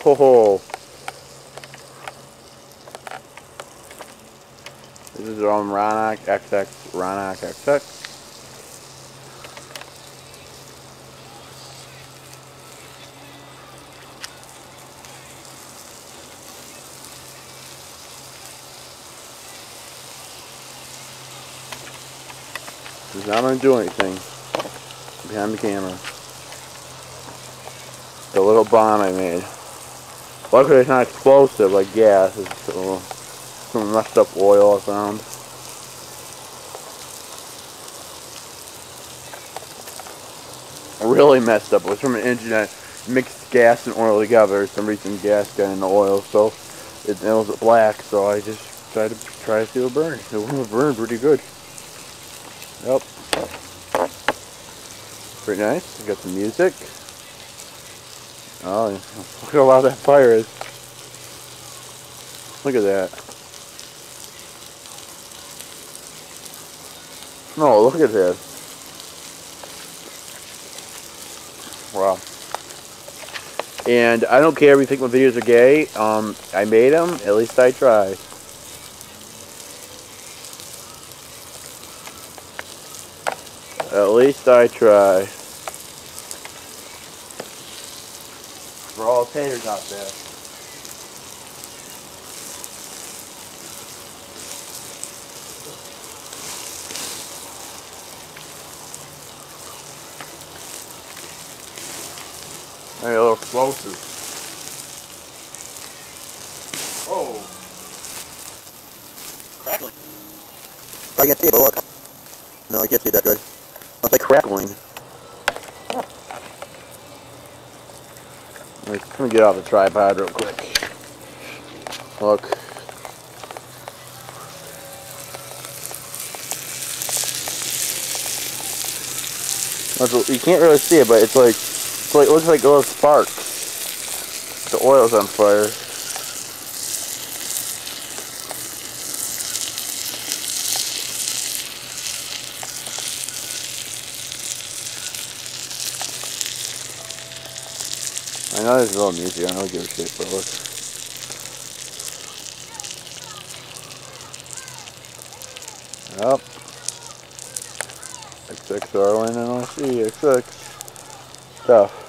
ho. This is on Ronak XX Ronak XX. Because I'm going to do anything behind the camera. The little bomb I made. Luckily it's not explosive like gas. It's some messed up oil I found. Really messed up. It was from an engine that mixed gas and oil together. Some reason gas got in the oil, so it, it was black. So I just tried to try to see it burn. It burned pretty good. Yep. Pretty nice. got some music. Oh, look how loud that fire is. Look at that. No, look at this. Wow. And I don't care if you think my videos are gay. Um, I made them. At least I tried. At least I try. For all taters out there. Hey, a little explosive. Oh. Crackling. I can't see it, but look. No, I can't see that good. It's like crackling. Let me get off the tripod real quick. Look. You can't really see it, but it's like, it's like it looks like a little sparks. The oil's on fire. I know there's a little music, I don't give a shit, but look. Yep. XXR and NYC, XX. Stuff.